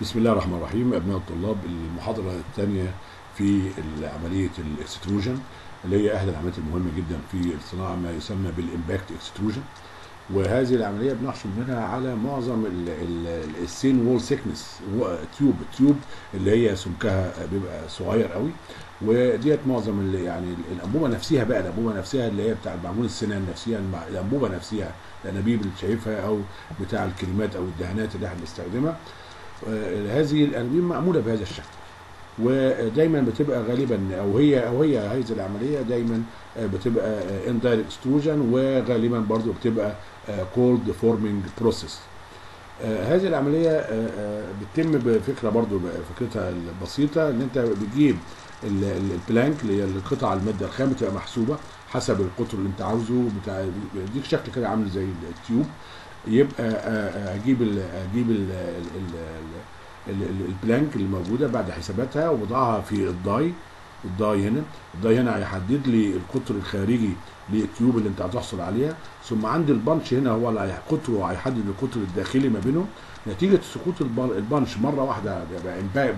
بسم الله الرحمن الرحيم أبناء الطلاب المحاضرة الثانية في عمليه ال extrusion اللي هي احدى العمليات المهمة جدا في الصناعة ما يسمى بال impact extrusion. وهذه العملية بنحصل منها على معظم ال thin wall thickness tube tube اللي هي سمكها بيبقى صغير قوي. وديت معظم اللي يعني الأنبوبة نفسها بقى الأنبوبة نفسها اللي هي بتاع معجون السنان نفسها الأنبوبة نفسها الأنابيب اللي شايفها أو بتاع الكريمات أو الدهانات اللي إحنا بنستخدمها. هذه الأنابيب معموله بهذا الشكل. ودايما بتبقى غالبا أو هي أو هي هذه العملية دايما بتبقى indirect extrusion وغالبا برضو بتبقى cold forming process هذه العملية بتتم بفكرة برضو فكرتها البسيطة إن أنت بتجيب ال blank اللي هي القطع المادة الخام بتبقى محسوبة حسب القطر اللي أنت عاوزه بتاع بيديك شكل كده عامل زي ال tube يبقى أجيب ال أجيب ال ال blank اللي موجودة بعد حساباتها ووضعها في ال die ال die هنا. ال die هنا هيحدد لي القطر الخارجي لل tube اللي انت هتحصل عليها. ثم عندي ال punch هنا هو اللي قطره هيحدد القطر الداخلي ما بينهم. نتيجة سقوط ال punch مرة واحدة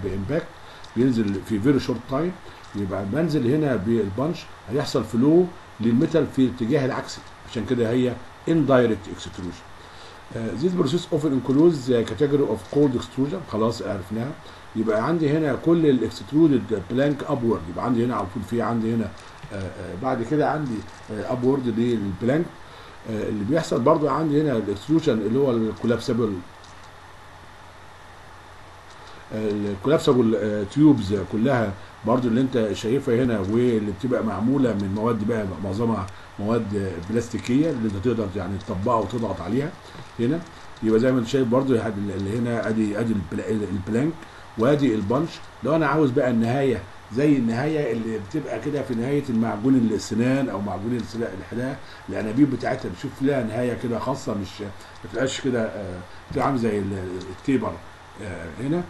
ب impact بينزل في very short time يبقى بنزل هنا بال punch هيحصل flow لل metal في الاتجاه العكسي عشان كده هي extrusion. uh, this process often includes category of cold extrusion. خلاص عرفناها. يبقى عندي هنا كل ال extruded blank upward يبقى عندي هنا على طول في عندي هنا uh, uh, بعد كده عندي upward لل blank اللي بيحصل برضو عندي هنا ال extrusion اللي هو ال collapsible ال collapsible tubes كلها. برضو اللي انت شايفها هنا واللي بتبقى معمولة من مواد بقى معظمها مواد بلاستيكية اللي انت تقدر يعني تطبقها وتضغط عليها هنا. يبقى زي ما انت شايف برضو اللي هنا ادي ادي ال blank وادي ال punch. لو أنا عاوز بقى النهاية زي النهاية اللي بتبقى كده في نهاية المعجون السنان أو معجون الحلاقه الأنابيب بتاعتها بتشوف لها نهاية كده خاصة مش ما تبقاش كده بتبقى عامل زي ال taper هنا.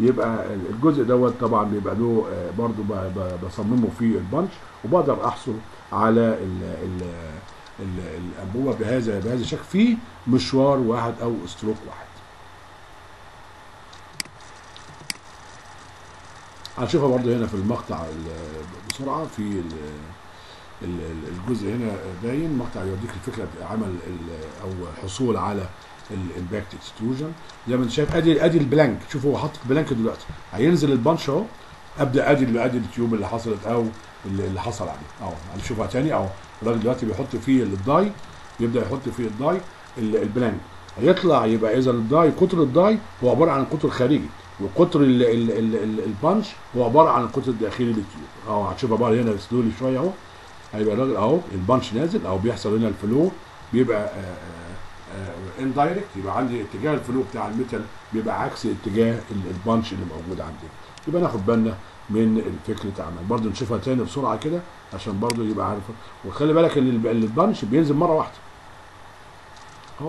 يبقى الجزء دوت طبعا بيبقى له برضو بصممه في ال punch وبقدر أحصل على ال ال ال الانبوبه بهذا بهذا الشكل في مشوار واحد أو stroke واحد. هنشوفها برضو هنا في المقطع بسرعة في الجزء هنا باين مقطع يوديك الفكرة عمل أو الحصول على ال impact extrusion زي ما انت شايف ادي أدي ال blank. شوف هو حاطط blank دلوقتي. هينزل ال punch أهو. أبدأ أدي أدي ال tube اللي حصلت أو اللي حصل عليه. أهو هنشوفها تاني أهو. الراجل دلوقتي بيحط فيه ال die. يبدا يحط فيه ال die ال blank. هيطلع يبقى إذا ال die قطر ال die هو عبارة عن القطر الخارجي وقطر ال ال ال punch هو عبارة عن القطر الداخلي لل tube. أهو هتشوفها بقى هنا slowly شوية أهو. هيبقى الراجل أهو ال punch نازل أهو بيحصل هنا ال flow. بيبقى indirect يبقى عندي اتجاه ال flow بتاع ال metal بيبقى عكس اتجاه ال punch اللي موجود عندي. يبقى ناخد بالنا من فكره عمل. برضه نشوفها تاني بسرعة كده عشان برضه يبقى عارف. وخلي بالك إن ال punch بينزل مرة واحدة. أهو.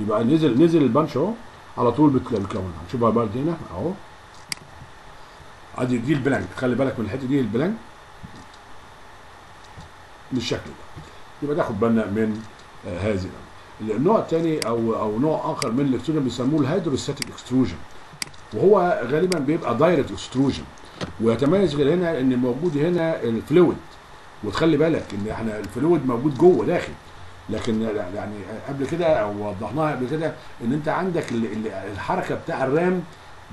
يبقى نزل نزل ال punch أهو. على طول بتكون هنشوفها برضه هنا. أهو. ادي دي ال blank. خلي بالك من الحتة دي ال blank. بالشكل ده. يبقى ناخد بالنا من آه هذه الأمر. النوع الثاني أو أو نوع آخر من ال extrusion بيسموه ال hydrostatic extrusion. وهو غالبا بيبقى direct extrusion. ويتميز غير هنا إن موجود هنا ال fluid. وتخلي بالك إن إحنا ال fluid موجود جوه داخل لكن يعني قبل كده أو وضحناها قبل كده إن أنت عندك الحركة بتاع ال ram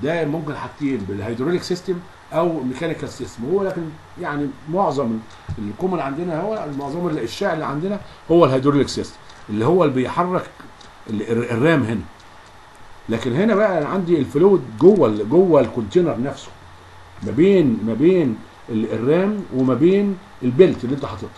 ده ممكن حاجتين بال hydraulic system أو mechanical system. هو لكن يعني معظم ال common عندنا هو معظم الشائع اللي عندنا هو ال hydraulic system اللي هو اللي بيحرك ال ram هنا. لكن هنا بقى عندي ال fluid جوه جوه ال container نفسه ما بين ما بين ال ram وما بين ال billet اللي أنت حاططها.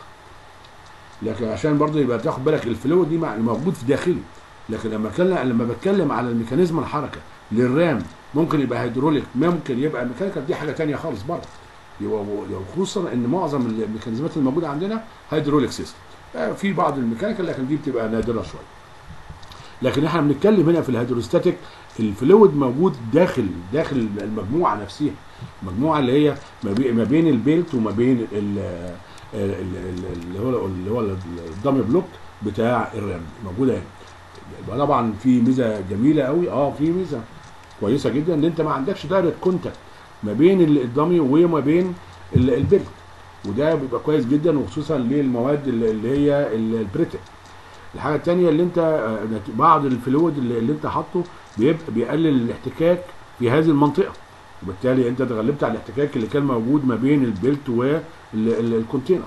لكن عشان برضه يبقى تاخد بالك ال fluid دي موجود في داخلي. لكن لما اتكلم لما بتكلم على ال mechanism الحركة لل ram. ممكن يبقى هيدروليك ممكن يبقى mechanical. دي حاجة ثانية خالص بره خصوصا إن معظم الميكانيزمات الموجودة عندنا hydraulic system. في بعض ال mechanical لكن دي بتبقى نادرة شوية. لكن إحنا بنتكلم هنا في ال hydrostatic ال fluid موجود داخل داخل المجموعة نفسها. المجموعه اللي هي ما بين ال billet وما بين اللي هو اللي هو ال dummy block بتاع ال ram. موجودة هنا. طبعا في ميزة جميلة قوي آه في ميزة. كويسة جدا إن أنت ما عندكش direct contact ما بين ال- ال dummy وما بين ال- ال billet وده بيبقى كويس جدا وخصوصا للمواد اللي اللي هي ال- ال brittle الحاجة الثانية اللي أنت آه، بعض ال fluid اللي, اللي أنت حاطه بيبقى بيقلل الاحتكاك في هذه المنطقة. وبالتالي أنت تغلبت على الاحتكاك اللي كان موجود ما بين ال billet وال container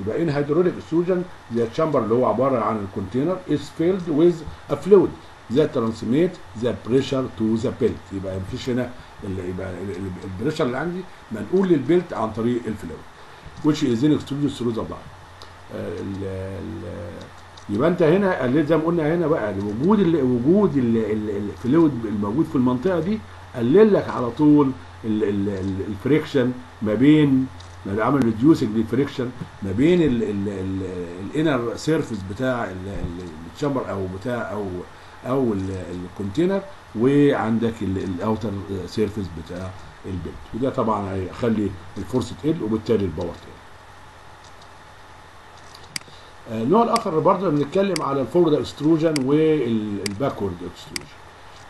يبقى إن hydraulic extrusion the chamber اللي هو عبارة عن ال container is filled with a fluid that transmit the pressure to the billet يبقى مفيش هنا يبقى ال pressure اللي عندي منقول لل billet عن طريق ال fluid which is then extruded through the. آه، ال- يبقى انت هنا زي ما قلنا هنا بقى وجود وجود ال- ال- ال fluid الموجود في المنطقة دي قلل لك على طول ال- ال- ال- ال friction ما بين عمل reducing لل friction ما بين ال inner surface بتاع ال- ال- ال chamber أو بتاع أو أو ال- ال container وعندك ال outer surface بتاع ال billet وده طبعا هيخلي ال force تقل وبالتالي ال power تقل آه، النوع الآخر برضه بنتكلم على ال forward extrusion وال backward extrusion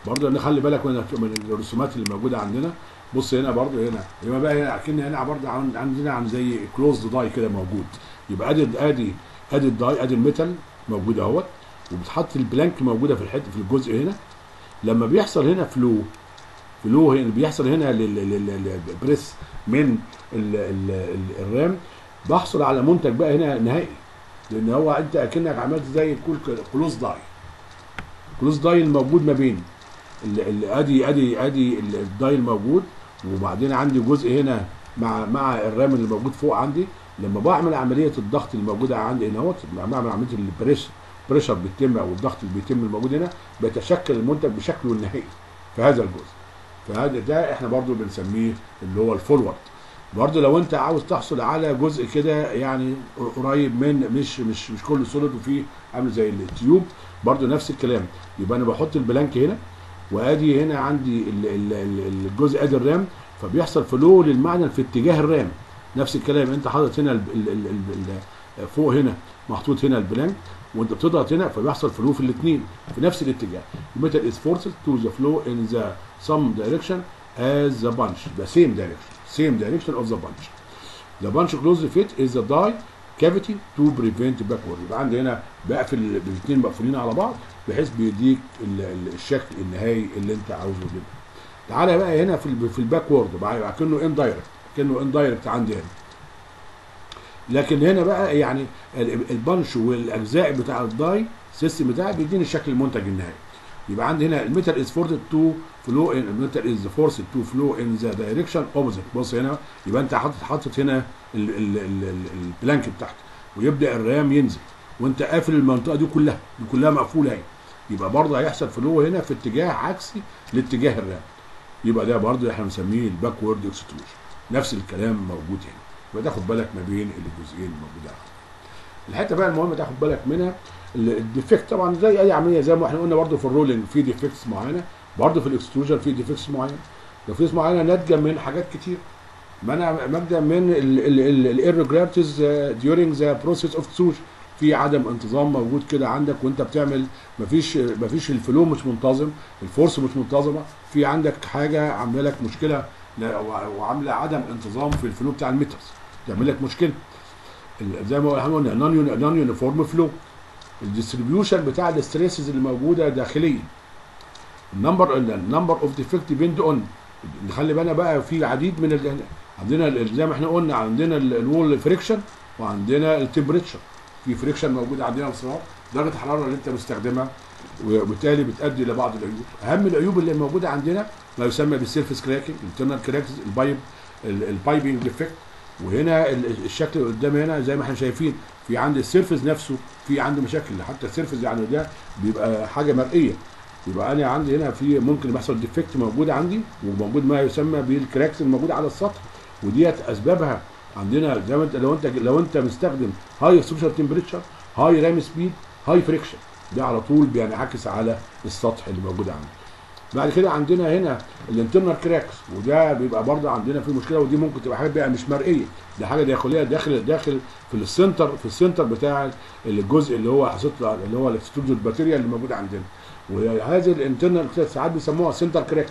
برضه نخلي بالك من الرسومات اللي موجودة عندنا. بص هنا برضه هنا يبقى بقى هنا اكن هنا برضه عن- عندنا عن زي closed die كده موجود. يبقى ادي ادي أدي ال die أدي ال metal موجود أهوت. وبتحط ال blank موجودة في الحته في الجزء هنا. لما بيحصل هنا flow flow هنا بيحصل هنا لل press من ال ال ال ram بحصل على منتج بقى هنا نهائي. لأن هو أنت أكنك عملت زي كل closed die closed die الموجود ما بين ادي ادي أدي ال- ال die الموجود وبعدين عندي جزء هنا مع مع ال ram اللي موجود فوق عندي. لما بعمل عملية الضغط الموجوده عندي هنا أهوت بعمل عملية ال pressure pressure بيتم أو الضغط اللي بيتم الموجود هنا بيتشكل المنتج بشكله النهائي في هذا الجزء. فهذا ده إحنا برضو بنسميه اللي هو ال forward برضو لو أنت عاوز تحصل على جزء كده يعني قريب من مش مش مش كله solid وفيه عامل زي ال tube برضو نفس الكلام. يبقى أنا بحط ال blank هنا وأدي هنا عندي ال- ال- ال- الجزء أدي ال ram فبيحصل flow للمعدن في اتجاه ال ram. نفس الكلام أنت حاطط هنا ال ال ال ال ال فوق هنا محطوط هنا ال blank. وانت بتضغط هنا فبيحصل flow في الاثنين في نفس الاتجاه. ال metal is forced to the flow in the same direction as the punch. The same direction same direction of the punch. The punch closely fits the die cavity to prevent backward. يبقى عندي هنا بقفل الاثنين مقفولين على بعض بحيث بيديك ال- ال- الشكل النهائي اللي انت عاوزه جدا. تعالى بقى هنا في ال- في ال backward بقى كأنه indirect كأنه indirect عندي هنا. لكن هنا بقى يعني ال- ال punch والأجزاء بتاع ال die system بتاعي بيديني الشكل المنتج النهائي. يبقى عندي هنا ال metal is forced to flow in ال metal is forced to flow in the direction opposite بص هنا يبقى انت حاطط حاطط هنا ال- ال- ال- ال- ال blank بتاعتك ويبدأ ال ram ينزل وانت قافل المنطقة دي كلها دي كلها مقفولة اهي. يبقى برضه هيحصل flow هنا في اتجاه عكسي لاتجاه ال ram. يبقى ده برضه إحنا بنسميه ال backward extrusion نفس الكلام موجود هنا. يبقى تاخد بالك ما بين الجزئين الموجودين الحتة بقى المهم تاخد بالك منها ال- ال defect طبعا زي أي عملية زي ما إحنا قلنا برضه في ال rolling في defects معينة برضه في ال extrusion في defects معينة. defects معينة ناتجة من حاجات كتير. منع مبدا من ال irregularities during the process of extrusion في عدم انتظام موجود كده عندك وأنت بتعمل مفيش مفيش ال flow مش منتظم ال force مش منتظمة. في عندك حاجة عاملة لك مشكلة وعاملة عدم انتظام في ال flow بتاع ال materials. تعمل لك مشكلة. زي ما قلنا non-uniform flow ال distribution بتاع ال stresses اللي موجودة داخليا. ال number ال number of defect depend on نخلي بالنا بقى في عديد من عندنا زي ما إحنا قلنا عندنا ال- ال wall friction وعندنا ال temperature في friction موجود عندنا انصراف درجة الحرارة اللي انت مستخدمها وبالتالي بتؤدي لبعض العيوب. أهم العيوب اللي موجودة عندنا ما يسمى بال surface cracking internal cracks ال pipe ال piping defect وهنا ال- الشكل اللي قدامي هنا زي ما إحنا شايفين في عند ال surface نفسه في عنده مشاكل. حتى ال surface يعني ده بيبقى حاجة مرئية. يبقى أنا عندي هنا في ممكن يحصل defect موجود عندي وموجود ما يسمى بال cracks الموجود على السطح. وديت أسبابها. عندنا زي ما انت لو انت لو أنت مستخدم high initial temperature high ram speed high friction ده على طول بينعكس على السطح اللي موجود عندي بعد كده عندنا هنا ال internal cracks وده بيبقى برضه عندنا فيه مشكلة ودي ممكن تبقى حاجة بقى مش مرئية. دي حاجة داخلية داخل داخل في ال center في ال center بتاع الجزء اللي هو له- اللي هو ال extrusion material اللي موجود عندنا. وهذه ال internal cracks ساعات بيسموها center crack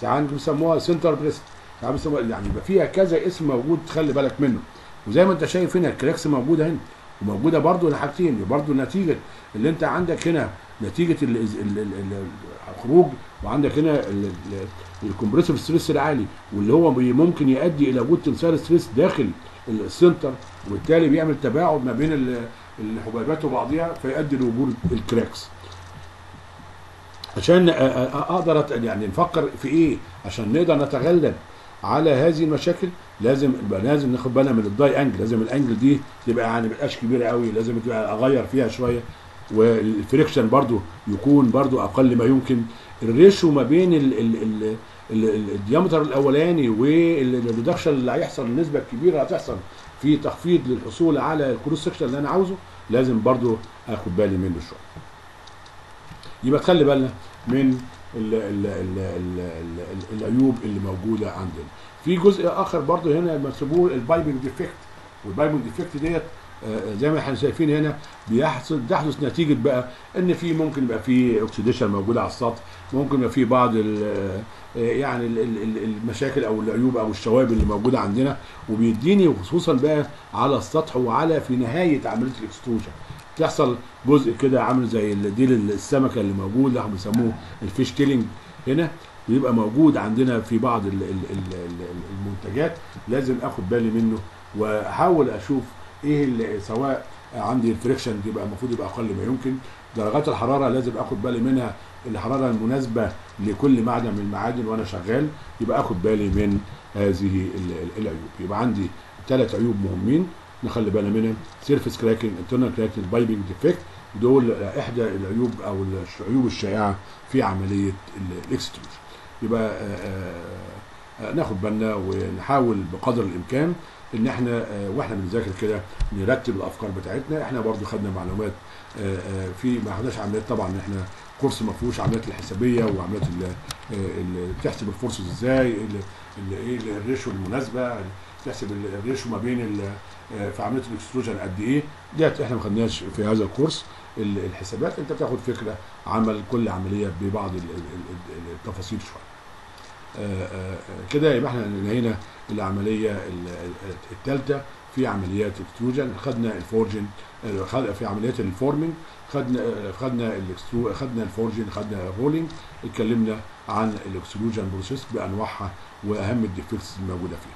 ساعات بيسموها center burst ساعات بيسموها يعني يبقى فيها كذا اسم موجود تخلي بالك منه. وزي ما انت شايف هنا ال cracks موجودة هنا. وموجودة برضو لحاجتين برضو نتيجة اللي انت عندك هنا نتيجة ال- ال- ال- ال- الخروج وعندك هنا ال compressive stress العالي واللي هو ممكن يؤدي إلى وجود tensile stress داخل ال center وبالتالي بيعمل تباعد ما بين ال- الحبيبات وبعضها فيؤدي لوجود ال cracks. عشان أقدر يعني نفكر في إيه؟ عشان نقدر نتغلب. على هذه المشاكل لازم يبقى لازم ناخد بالنا من ال die angle لازم ال angle دي تبقى يعني ما تبقاش كبيرة قوي لازم تبقى أغير فيها شوية. وال friction برضو يكون برضو أقل ما يمكن. ال ratio ما بين ال ال ال ال- ال- ال diameter الأولاني وال reduction اللي هيحصل النسبة الكبيره هتحصل في تخفيض للحصول على ال cross section اللي أنا عاوزه لازم برضو أخد بالي منه شوية. يبقى تخلي بالنا من ال ال ال ال ال العيوب اللي موجودة عندنا. في جزء آخر برضو هنا بيسموه ال piping defect. وال piping defect ديت آه، زي ما إحنا شايفين هنا بيحصل تحدث نتيجة بقى إن في ممكن يبقى في oxidation موجودة على السطح ممكن يبقى في بعض آه، يعني ال- ال- ال- المشاكل أو العيوب أو الشوائب اللي موجودة عندنا وبيديني خصوصا بقى على السطح وعلى في نهاية عملية ال extrusion. تحصل جزء كده عامل زي ديل السمكة اللي موجود اللي بيسموه ال fish tailing هنا بيبقى موجود عندنا في بعض ال- ال- ال- ال- المنتجات لازم آخد بالي منه وأحاول أشوف إيه اللي سواء عندي ال friction يبقى المفروض يبقى أقل ما يمكن. درجات الحرارة لازم آخد بالي منها الحرارة المناسبة لكل معدن من المعادن وأنا شغال يبقى آخد بالي من هذه ال- ال- العيوب. يبقى عندي ثلاث عيوب مهمين. نخلي بالنا منها surface cracking internal cracking piping defect دول إحدى العيوب أو العيوب الشائعة في عملية ال- extrusion. يبقى آه، آه، ناخد بالنا ونحاول بقدر الإمكان إن إحنا آه، وإحنا بنذاكر كده نرتب الأفكار بتاعتنا. إحنا برضو خدنا معلومات في ما خدناش عمليات. طبعا إحنا course ما فيهوش عمليات الحسابية وعمليات ال- آه، ال- تحسب ال forces إزاي إيه ال- ال ratio المناسبة تحسب ال- ال ratio ما بين آه، في عمليه ال extrusion قد إيه. ديت إحنا ما خدناش في هذا ال course ال- الحسابات. أنت بتاخد فكرة عمل كل عملية ببعض ال- ال- ال- التفاصيل شوية. آه، آه، كده يبقى إحنا انهينا العملية الثالثه في عمليات extrusion خدنا ال forging في عمليات ال forming خدنا خدنا ال extru- خدنا ال forging خدنا ال rolling. اتكلمنا عن ال extrusion process بأنواعها وأهم الديفكتس الموجودة فيها